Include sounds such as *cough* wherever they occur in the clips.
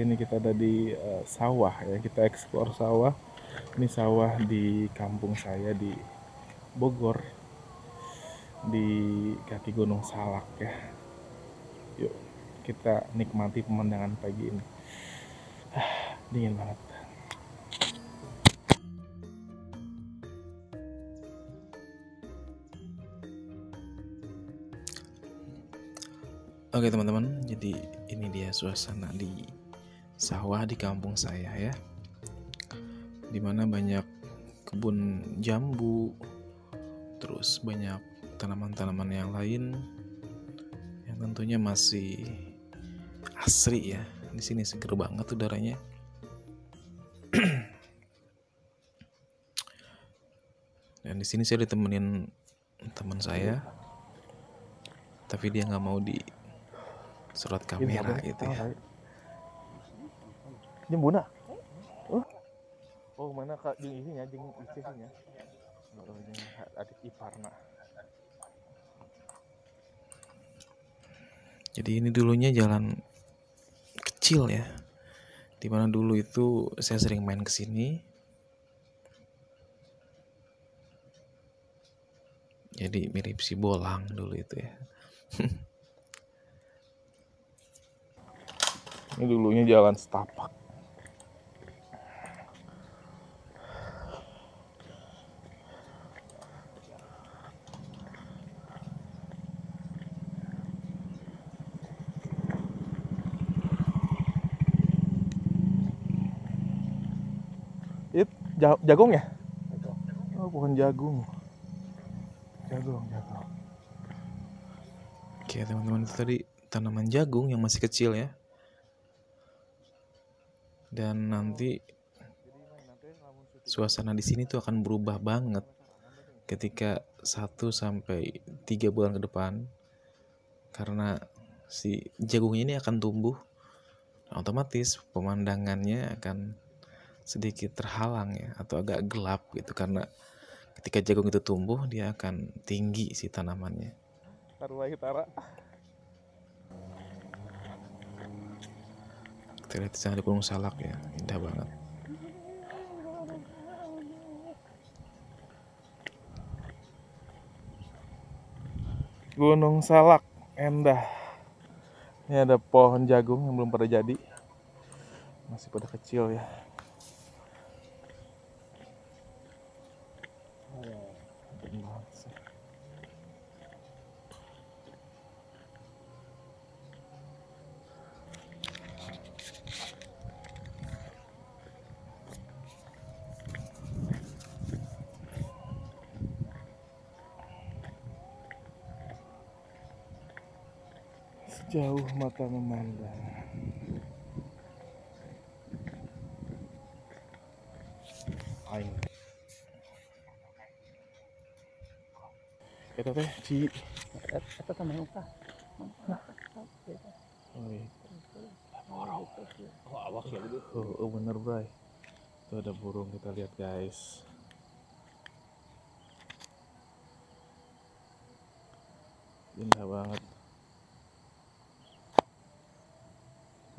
ini kita ada di uh, sawah ya. Kita eksplor sawah. Ini sawah di kampung saya di Bogor di kaki Gunung Salak ya. Yuk kita nikmati pemandangan pagi ini. Ah, dingin banget Oke teman-teman, jadi ini dia suasana di sawah di kampung saya ya. Di mana banyak kebun jambu, terus banyak tanaman-tanaman yang lain yang tentunya masih asri ya. Di sini seger banget udaranya. *clears throat* Dan di sini saya ditemenin teman saya, tapi dia nggak mau di surat kamera gitu ya. jembuna oh. Oh mana kak? Jeng ini ya jeng istrinya oh jeng adik iparna. Jadi ini dulunya jalan kecil ya. Di mana dulu itu saya sering main ke sini. Jadi mirip si bolang dulu itu ya *laughs* Ini dulunya jalan setapak. Itu jagung ya? Oh, bukan jagung. Jagung, jagung. Oke, teman-teman itu tadi tanaman jagung yang masih kecil ya dan nanti suasana di sini tuh akan berubah banget. Ketika 1 sampai 3 bulan ke depan karena si jagungnya ini akan tumbuh otomatis pemandangannya akan sedikit terhalang ya atau agak gelap gitu. Karena ketika jagung itu tumbuh dia akan tinggi si tanamannya. Kita lihat sana di Gunung Salak ya indah banget. Gunung Salak endah. Ini ada pohon jagung yang belum pada jadi. Masih pada kecil ya Jauh mata memandang. Aing. Eta teh ci eta teh? Oh, iya. Oh, awak ya Oh, oh bener, Bray. Tuh ada burung kita lihat, guys. Indah banget.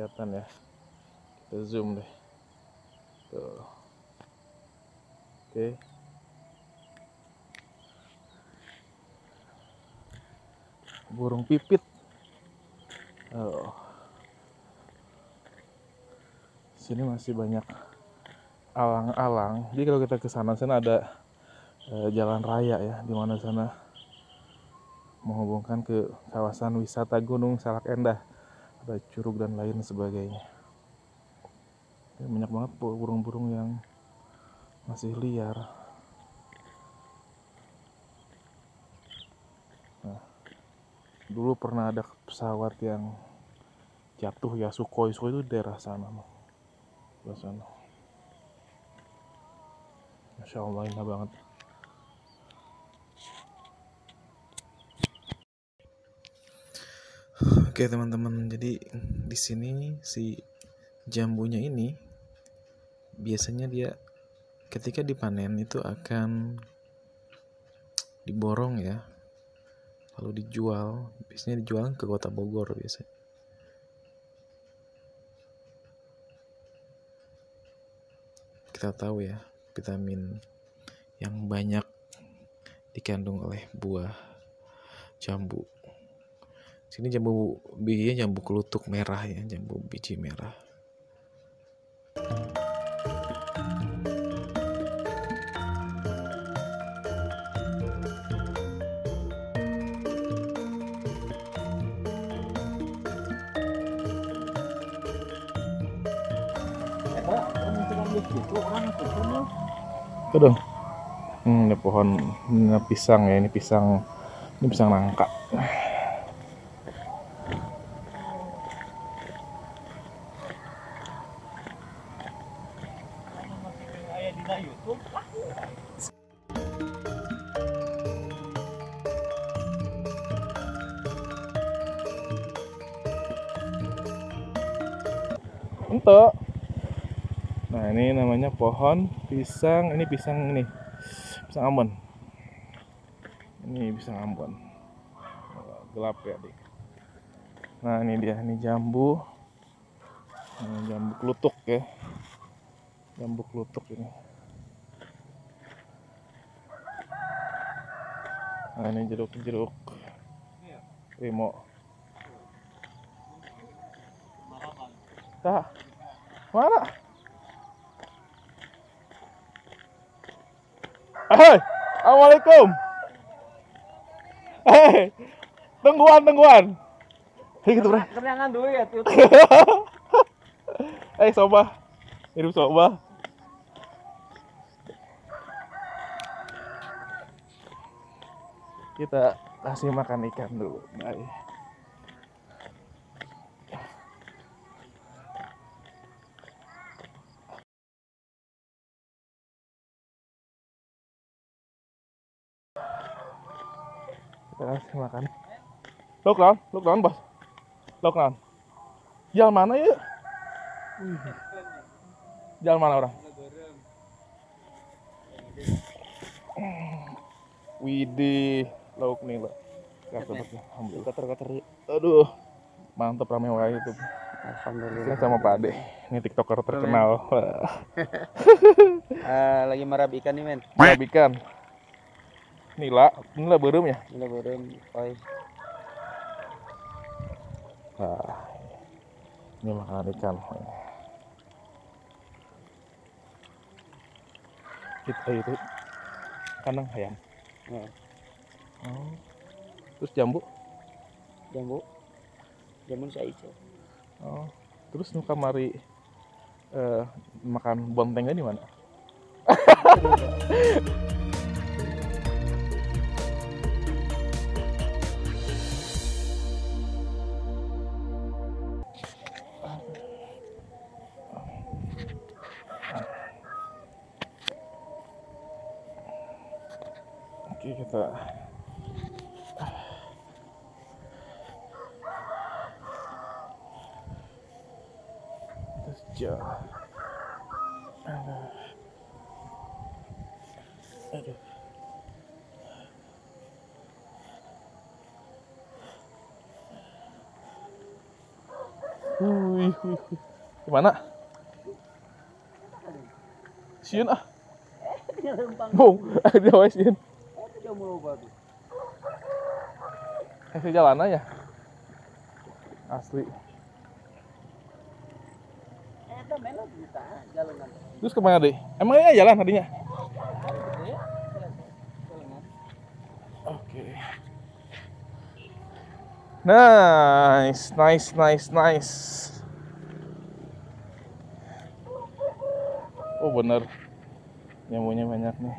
Kelihatan ya. Kita zoom deh. Tuh. Oke. Burung pipit. Oh. sini masih banyak alang-alang. Jadi kalau kita ke sana sana ada eh, jalan raya ya di mana sana menghubungkan ke kawasan wisata Gunung Salak Endah ada curug dan lain sebagainya. Ya, banyak banget burung-burung yang masih liar. Nah dulu pernah ada pesawat yang jatuh ya Sukhoi Sukhoi itu daerah sana daerah sana. Masya Allah indah banget Oke teman-teman, jadi di sini si jambunya ini biasanya dia ketika dipanen itu akan diborong ya, lalu dijual. Biasanya dijual ke kota Bogor biasanya. kita tahu ya vitamin yang banyak dikandung oleh buah jambu sini jambu bijinya jambu kelutuk merah ya jambu biji merah Itu dong. Hmm, ini pohon ini pisang ya, ini pisang ini pisang nangka. Untuk Nah, ini namanya pohon pisang. Ini pisang ini. Pisang Ambon. Ini pisang Ambon. Gelap ya, Dik. Nah, ini dia, ini jambu. Ini jambu kelutuk ya. Jambu kelutuk ini. Nah, ini jeruk-jeruk. Rimo. Tak. Mana? Hei, assalamualaikum. Hei, tungguan, tungguan. Hei, gitu bre. Kenyangan dulu ya, tuh. *laughs* Hei, soba. Hidup soba. Kita kasih makan ikan dulu. Baik. Kasih makan lockdown lockdown bos lockdown jalan mana ya jalan mana orang Widih, lauk nih. Kata alhamdulillah. Kotor kotor. Aduh, mantep rame wae itu. Alhamdulillah. Saya sama Pak Ade, ini tiktoker terkenal. Eh, lagi marab ikan nih men. Marab ikan. Nila, nila berem ya? Ini burung oi. Nah, ini makanan ikan. Kita itu kandang ayam. Nah, Oh. Terus jambu. jambu. Jambu saya ijo. Oh. Terus nu kamari eh makan bontengnya di mana? *laughs* Oke kita Terus ja. Aduh. Aduh. Wih, wih, wih. Gimana? Siun ah. Bung, *laughs* dia wae siun. Kasih jalan aja. Asli. Terus ke mana deh? Emangnya jalan tadinya? Oke. Nice, nice, nice, nice. Oh bener, nyamuknya banyak nih.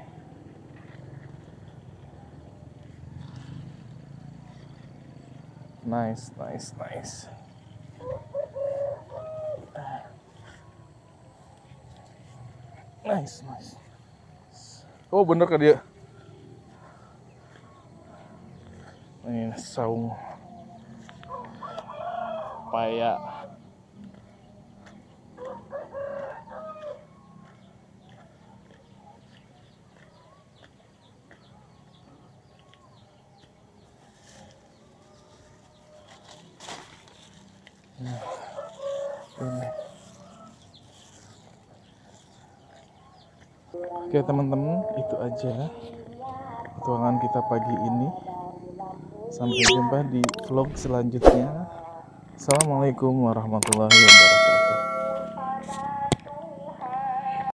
Nice, nice, nice. Nice, nice. Oh bener kan dia? Ini saung paya. Oke teman-teman, itu aja petualangan kita pagi ini. Sampai jumpa di vlog selanjutnya. Assalamualaikum warahmatullahi wabarakatuh.